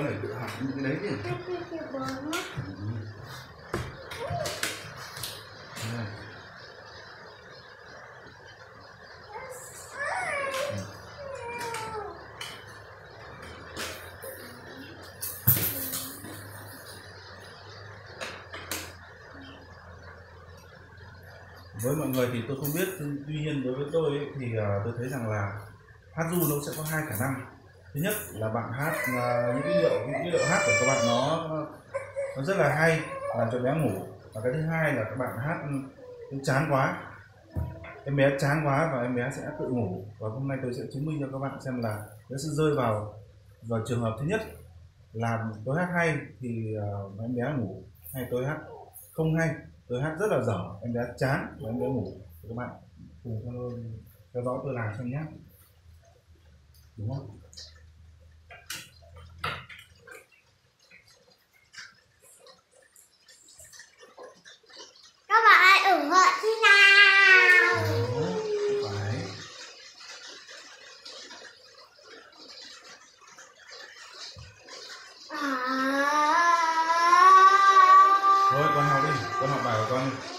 con phải tự học những cái đấy chứ. Với mọi người thì tôi không biết tuy nhiên đối với tôi ấy, thì ờ, tôi thấy rằng là hát ru nó sẽ có hai khả năng thứ nhất là bạn hát à, những cái điệu những cái điệu hát của các bạn nó nó rất là hay làm cho bé ngủ. Và cái thứ hai là các bạn hát ừ, chán quá. Em bé chán quá và em bé sẽ tự ngủ. Và hôm nay tôi sẽ chứng minh cho các bạn xem là nó sẽ rơi vào vào trường hợp thứ nhất là tôi hát hay thì uh, em bé ngủ. Hay tôi hát không hay tôi hát rất là dở. Em bé chán và em bé ngủ. Thì các bạn cùng theo dõi tôi làm xem nhé. Đúng không Các bạn hãy ủng hộ chi nào. Đó, phải À. thôi con học đi con học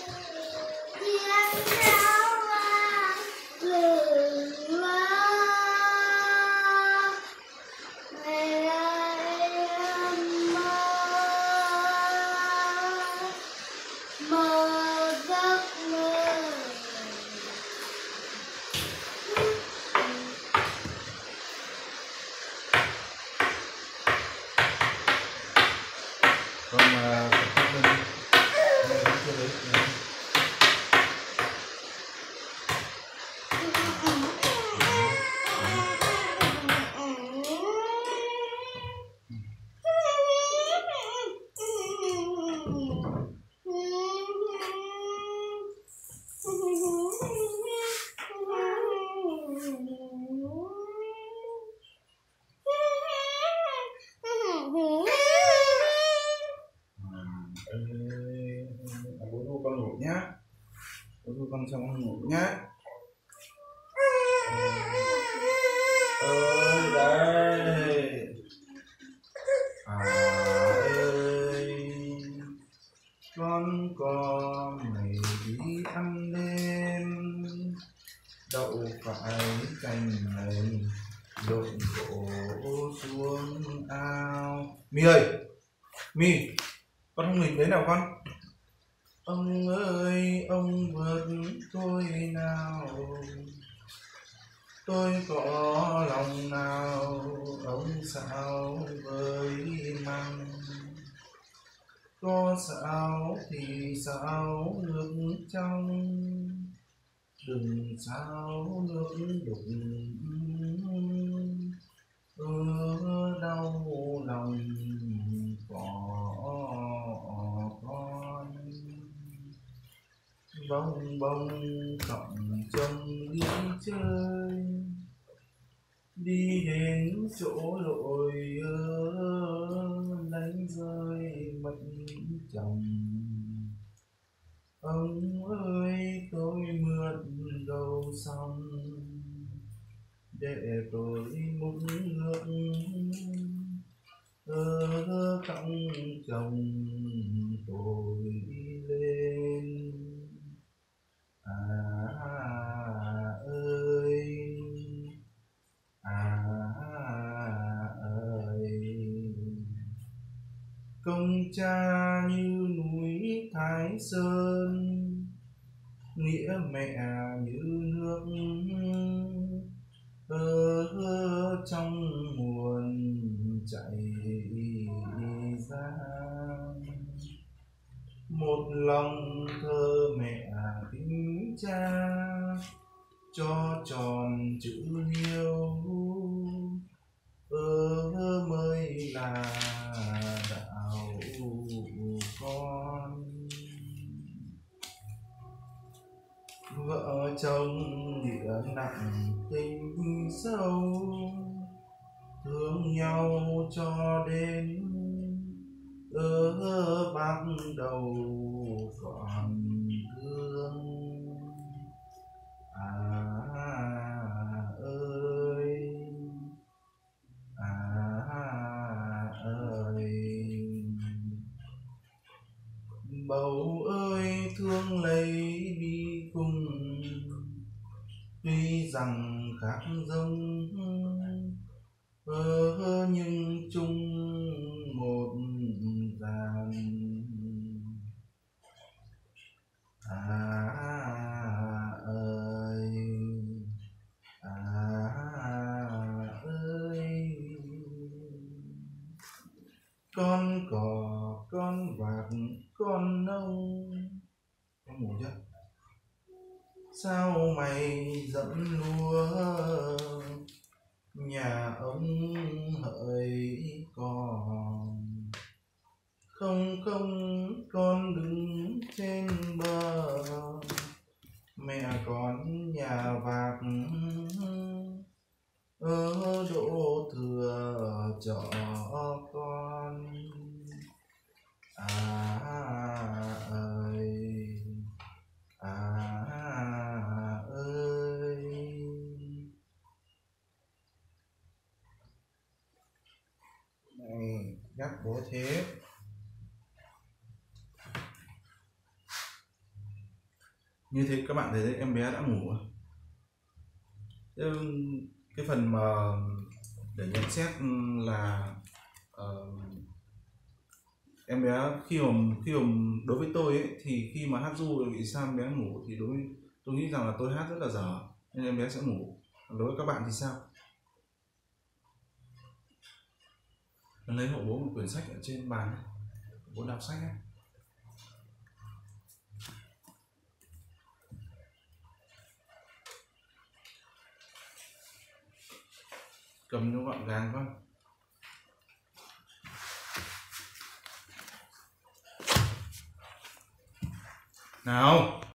con ngủ nhá. Bố thu con xong con ngủ nhá. Ơi đây à ơi con có mày đi ăn đêm. Đậu phải cành này lộn đổ xuống ao. Mi ơi, mi, con không nghịch thấy nào con? Ông ơi, ông vượt tôi nào? Tôi có lòng nào? Ông sao với măng? Có sao thì sao nước trong đừng sao nước đục ừ đau lòng có con bong bong cọng trong đi chơi. Đi đến chỗ lội đánh rơi mệnh chồng. Ông ơi, tôi mượn đầu xong để tôi múc ngược. Ơ cọng chồng tôi đi lên. Công cha như núi thái sơn, nghĩa mẹ như nước ơ trong nguồn chảy ra. Một lòng thơ mẹ kính cha, cho tròn chữ hiếu ơ mới là vợ chồng nghĩa nặng tình sâu thương nhau cho đến ở bắt đầu bầu ơi thương lấy bi cùng. Tuy rằng khác giống ờ, nhưng chung con cò con vạc, con nâu. Con ngủ chưa? Sao mày dẫm lúa? Nhà ông hỡi còn. Không không, con đứng trên bờ. Mẹ con nhà vạc đỗ thừa cho con. À ơi à ơi. Này, nhắc bố thế. Như thế các bạn thấy đấy, em bé đã ngủ rồi. Cái phần mà để nhận xét là uh, em bé khi mà khi mà đối với tôi ấy, thì khi mà hát du bị sao em bé ngủ thì đối với tôi nghĩ rằng là tôi hát rất là dở nên em bé sẽ ngủ đối với các bạn thì sao lấy hộ bố một quyển sách ở trên bàn bố đọc sách ấy. Cầm nó gọn gàng quá. Nào.